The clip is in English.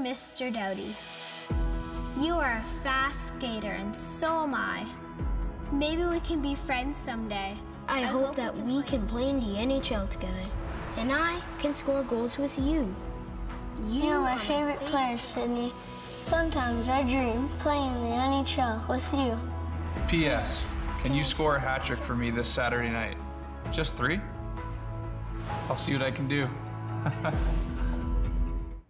Mr. Doughty. You are a fast skater, and so am I. Maybe we can be friends someday. I, hope, that we can play in the NHL together. And I can score goals with you. You are my favorite player, Sidney. Sometimes I dream playing in the NHL with you. P.S. Can you score a hat trick for me this Saturday night? Just three? I'll see what I can do.